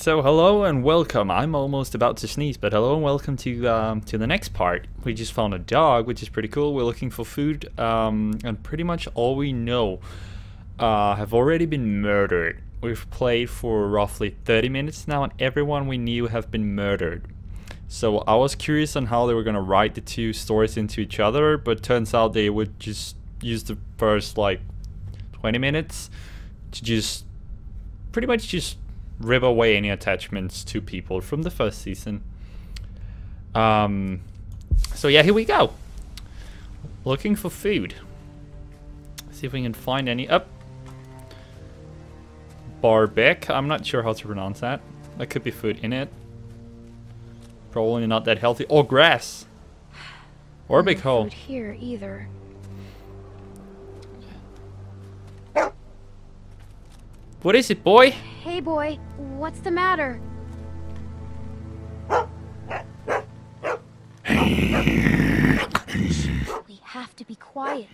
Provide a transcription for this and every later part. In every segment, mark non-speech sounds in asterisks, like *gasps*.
So hello and welcome. I'm almost about to sneeze, but hello and welcome to um, to the next part. We just found a dog, which is pretty cool. We're looking for food, um, and pretty much all we know uh, have already been murdered. We've played for roughly 30 minutes now, and everyone we knew have been murdered. So I was curious on how they were gonna write the two stories into each other, but turns out they would just use the first like 20 minutes to just pretty much just rip away any attachments to people from the first season. Um, so yeah, here we go. Looking for food. See if we can find any. Up. Barbec. I'm not sure how to pronounce that. There could be food in it. Probably not that healthy. Or grass. Or a big hole. here either. What is it, boy? Hey boy, what's the matter? we have to be quiet.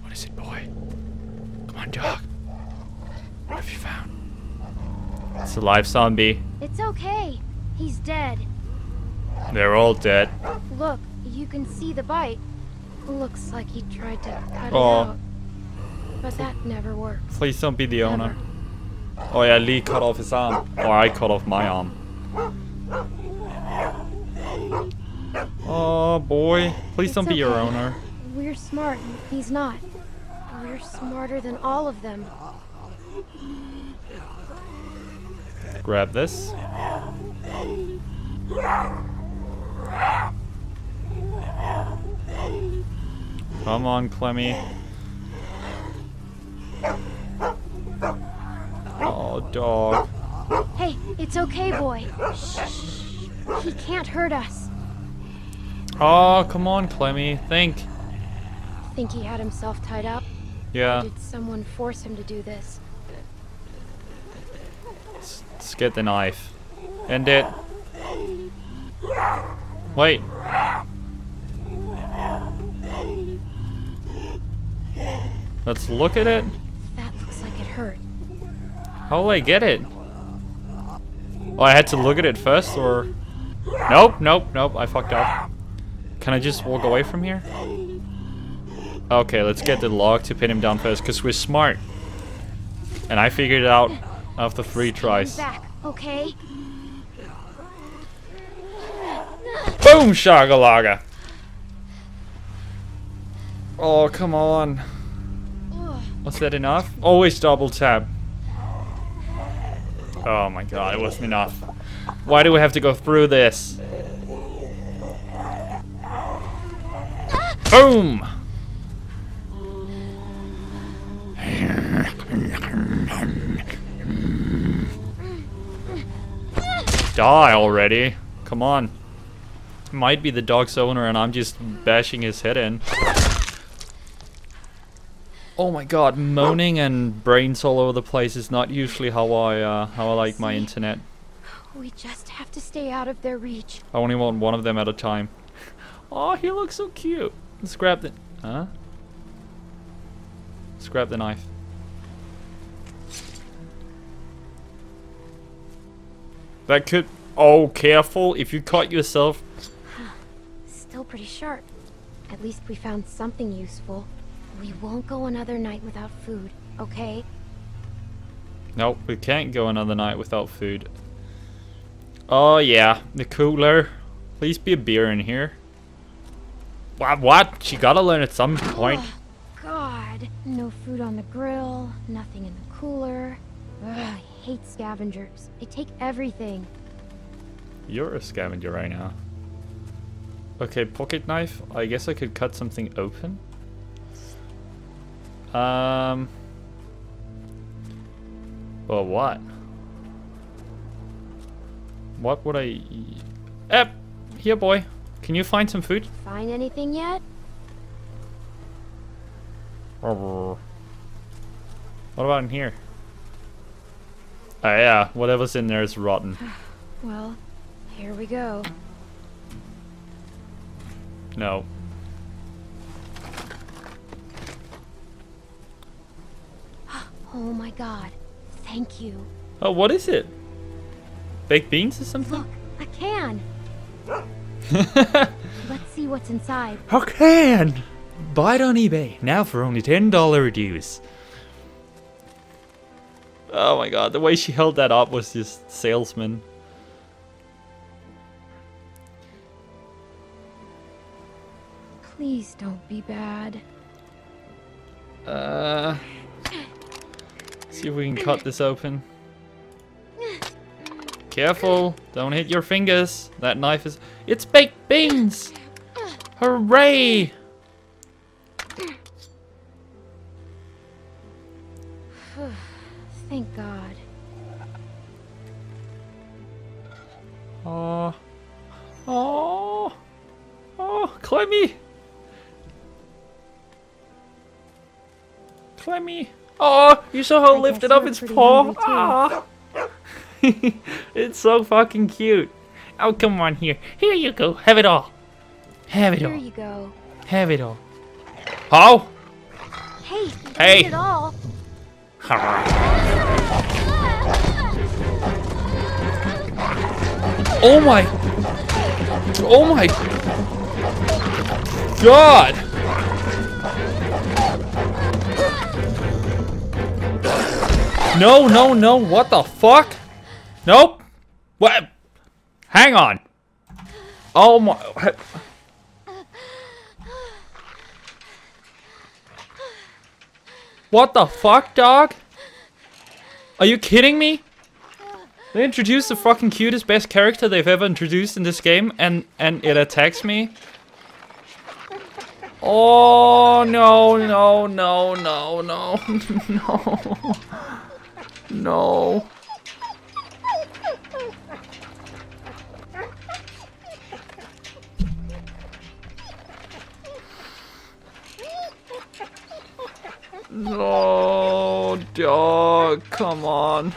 What is it, boy? Come on, dog. What have you found? It's a live zombie. It's okay. He's dead. They're all dead. Look, you can see the bite. Looks like he tried to cut Aw. it oh. out. But that never worked. Please don't be the owner. Oh yeah, Lee cut off his arm. Or I cut off my arm. Oh boy. Please don't It's be your owner. We're smart. He's not. We're smarter than all of them. Grab this. Come on, Clemmy. Oh, dog. Hey, it's okay, boy. He can't hurt us. Oh, come on, Clemmy. Think. Think he had himself tied up? Yeah. Did someone force him to do this? Let's, let's get the knife. End it. Wait. Let's look at it. That looks like it hurt. How will I get it? Oh, I had to look at it first, or... Nope, nope, nope, I fucked up. Can I just walk away from here? Okay, let's get the log to pin him down first, because we're smart. And I figured it out after three tries. back, okay? Boom, Shagalaga! Oh, come on. Was that enough? Always double tap. Oh my god, it wasn't enough. Why do we have to go through this? Boom! Die already. Come on. Might be the dog's owner and I'm just bashing his head in. Oh my god, moaning and brains all over the place is not usually how I uh, how I like my internet. We just have to stay out of their reach. I only want one of them at a time. *laughs* Oh, he looks so cute. Let's grab the huh? Let's grab the knife. That could oh careful if you cut yourself. Still pretty sharp. At least we found something useful. We won't go another night without food, okay? Nope, we can't go another night without food. Oh yeah, the cooler. Please be a beer in here. What? What? She gotta learn at some point. Ugh, God. No food on the grill, nothing in the cooler. Ugh, I hate scavengers. They take everything. You're a scavenger right now. Okay, pocket knife. I guess I could cut something open. Um. Well, what? What would I? Ep, here, boy. Can you find some food? Find anything yet? What about in here? Oh yeah, whatever's in there is rotten. *sighs* Well, here we go. No. Oh my god. Thank you. Oh, what is it? Baked beans or something? Look, a can. *laughs* Let's see what's inside. A can! Buy it on eBay, now for only $10 reduce. Oh my god, the way she held that up was just salesman. Please don't be bad. Uh, see if we can cut this open. Careful, don't hit your fingers. That knife is... It's baked beans! Hooray! Saw how I lifted up its paw. Ah. *laughs* it's so fucking cute. Oh, come on here. Here you go. Have it all. Have it Here all. you go. Have it all. Oh. Hey, Hey. it all. Oh my. Oh my. God. No, no, no. What the fuck? Nope. What? Hang on. Oh my. What the fuck, dog? Are you kidding me? They introduced the fucking cutest, best character they've ever introduced in this game, and and it attacks me. Oh no no no no *laughs* no no no. No, dog, come on.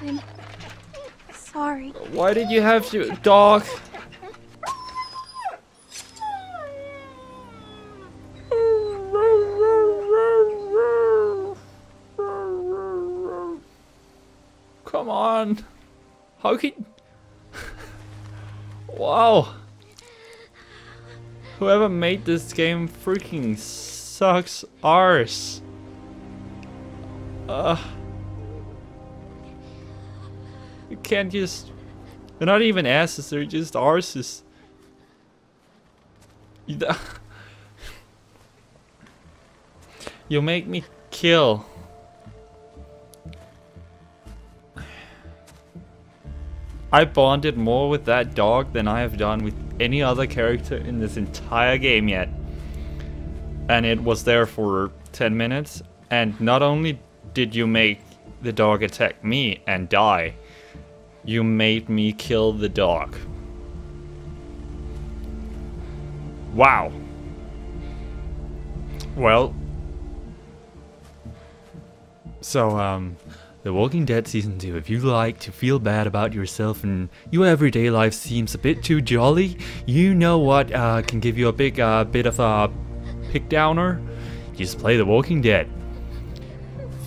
I'm sorry. Why did you have to, dog? Come on. How can... *laughs* wow. Whoever made this game freaking sucks arse. Uh... You can't just... They're not even asses, they're just arses. You *laughs* You make me kill. I bonded more with that dog than I have done with any other character in this entire game yet. And it was there for 10 minutes. And not only did you make the dog attack me and die, you made me kill the dog. Wow. Well. So, um, The Walking Dead Season 2. If you like to feel bad about yourself and your everyday life seems a bit too jolly, you know what uh, can give you a big uh, bit of a pick downer? Just play The Walking Dead.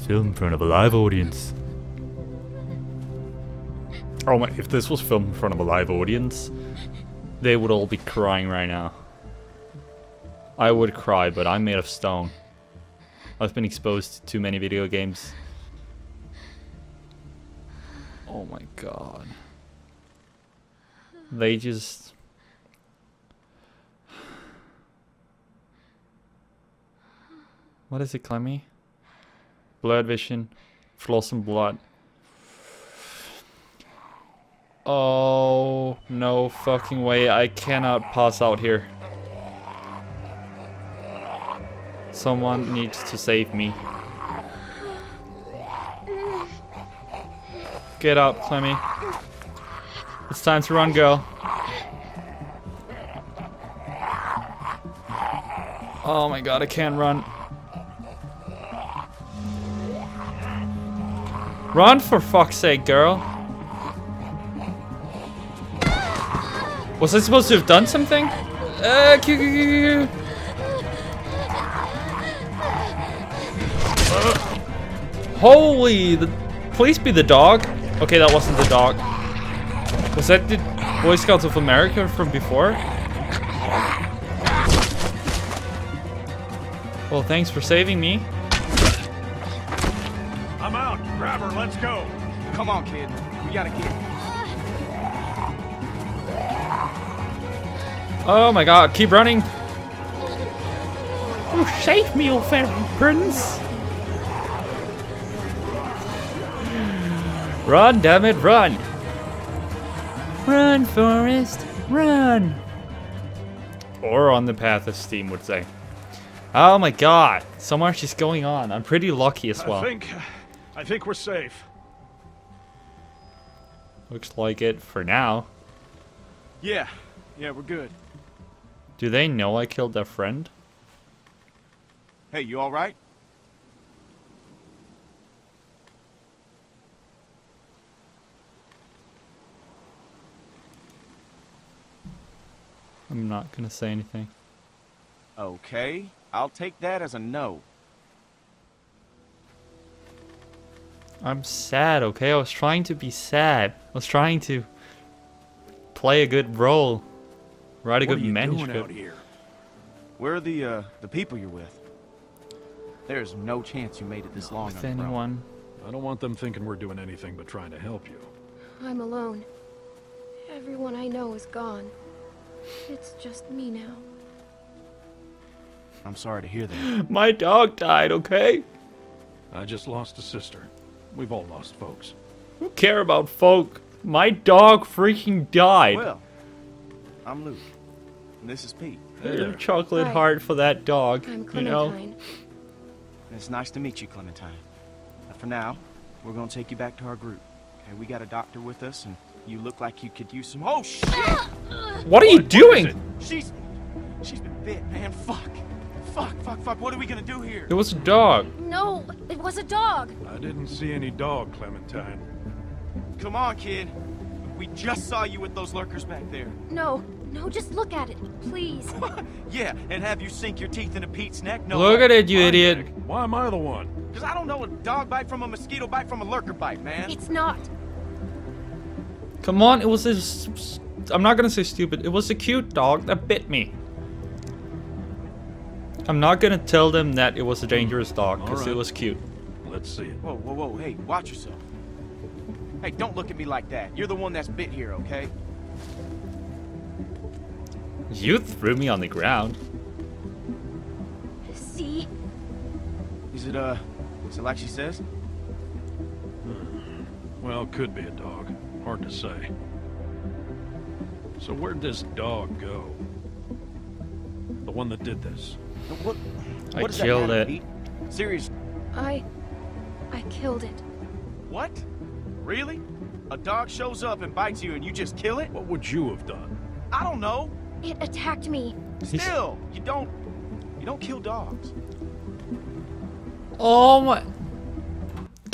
Film in front of a live audience. Oh my, if this was filmed in front of a live audience, they would all be crying right now. I would cry, but I'm made of stone. I've been exposed to too many video games. Oh my god. They just... What is it, Clemmy? Blurred vision. Floss and blood. Oh, no fucking way. I cannot pass out here. Someone needs to save me. Get up, Clemmy. It's time to run, girl. Oh my god, I can't run. Run for fuck's sake, girl. Was I supposed to have done something? Uh, Q, Q, Q, Q. Holy, the, please be the dog. Okay, that wasn't the dog. Was that the Boy Scouts of America from before? Well, thanks for saving me. I'm out. Grab her. Let's go. Come on, kid. We gotta get. Oh my god, keep running. Oh, save me, O fairy prince. Run, damn it, run. Run, Forrest, run. Or on the path, as Steam would say. Oh my god, so much is going on. I'm pretty lucky as well. I think, I think we're safe. Looks like it for now. Yeah, yeah, we're good. Do they know I killed their friend? Hey, you all I'm not gonna say anything. Okay, I'll take that as a no. I'm sad, okay? I was trying to be sad. I was trying to play a good role. Write a what good are you manuscript. doing out here? Where are the uh, the people you're with? There's no chance you made it this long With on anyone. I don't want them thinking we're doing anything but trying to help you. I'm alone. Everyone I know is gone. It's just me now. I'm sorry to hear that. *gasps* My dog died, okay? I just lost a sister. We've all lost folks. Who care about folk? My dog freaking died. well, I'm Luke. And this is Pete. A Hey little there. chocolate Hi. heart for that dog. I'm you know? Clementine. And It's nice to meet you, Clementine. But for now, we're gonna take you back to our group. Okay, we got a doctor with us, and you look like you could use some. Oh shit! What are you doing? it? She's she's been bit, man. Fuck, fuck, fuck, fuck. What are we gonna do here? It was a dog. No, it was a dog. I didn't see any dog, Clementine. Come on, kid. We just saw you with those lurkers back there. No, no, just look at it, please. *laughs* Yeah, and have you sink your teeth into Pete's neck? No. Look at it, you idiot. neck. Why am I the one? Because I don't know a dog bite from a mosquito bite from a lurker bite, man. It's not. Come on, it was a. s- s- I'm not gonna say stupid. It was a cute dog that bit me. I'm not gonna tell them that it was a dangerous dog because it was cute. Let's see it. Whoa, whoa, whoa. Hey, watch yourself. Hey, don't look at me like that. You're the one that's bit here, okay? You threw me on the ground. See? Is it, uh, is it like she says? Well, could be a dog. Hard to say. So where'd this dog go? The one that did this. What, I what does killed matter, it. Pete? Serious. I. I killed it. What? Really? A dog shows up and bites you and you just kill it? What would you have done? I don't know. It attacked me. Still, you don't, you don't kill dogs. Oh my.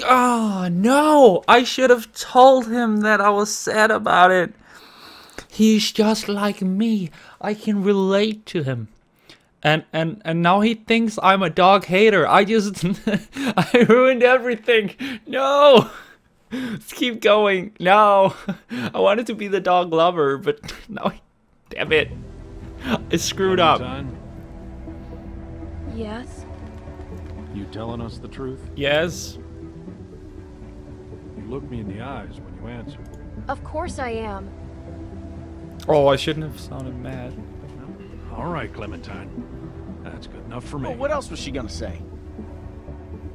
Ah, no! I should have told him that I was sad about it. He's just like me. I can relate to him. And and and now he thinks I'm a dog hater. I just *laughs* I ruined everything. No. Let's *laughs* keep going. No. *laughs* I wanted to be the dog lover, but no. Damn it. I screwed up. Clementine, Yes? You telling us the truth? Yes. You look me in the eyes when you answer. Of course I am. Oh, I shouldn't have sounded mad. All right, Clementine. That's good enough for me. Well, what else was she gonna say?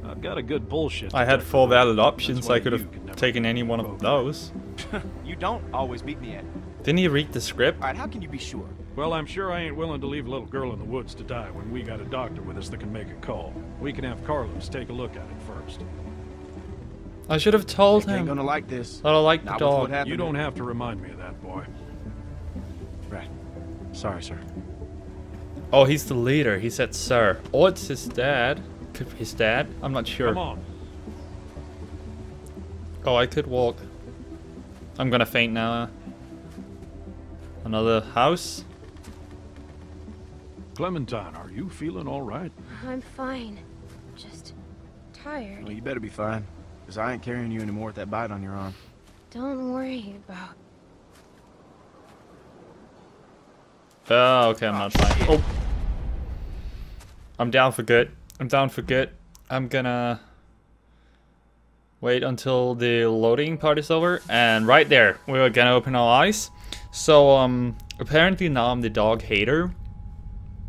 I've got a good bullshit. I had four valid options. why I could have taken any one of those. *laughs* You don't always beat me at. Didn't he read the script? All right, how can you be sure? Well, I'm sure I ain't willing to leave a little girl in the woods to die when we got a doctor with us that can make a call. We can have Carlos take a look at it first. I should have told him. Ain't him gonna like this. that I like the Not with what dog. You don't have to remind me of that, boy. Right. Sorry, sir. Oh, he's the leader. He said, "Sir." Oh, it's his dad. Could be his dad. I'm not sure. Come on. Oh, I could walk. I'm gonna faint now. Another house. Clementine, are you feeling all right? I'm fine. Just tired. Well, you better be fine, because I ain't carrying you anymore with that bite on your arm. Don't worry about... Oh, okay, I'm not fine. Oh. I'm down for good. I'm down for good. I'm gonna wait until the loading part is over. And right there, we're gonna open our eyes. So, um, apparently now I'm the dog hater.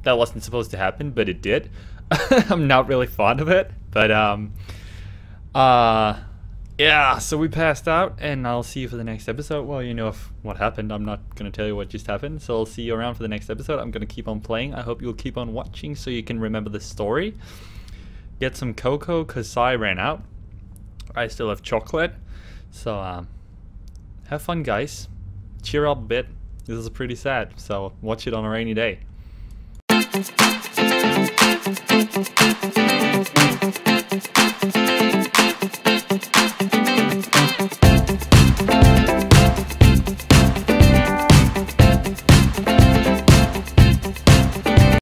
That wasn't supposed to happen, but it did. *laughs* I'm not really fond of it, but, um, uh, yeah, so we passed out, and I'll see you for the next episode. Well, you know if what happened. I'm not going to tell you what just happened, so I'll see you around for the next episode. I'm going to keep on playing. I hope you'll keep on watching so you can remember the story. Get some cocoa, because I ran out. I still have chocolate. So, um, have fun, guys. Cheer up a bit. This is pretty sad, so watch it on a rainy day.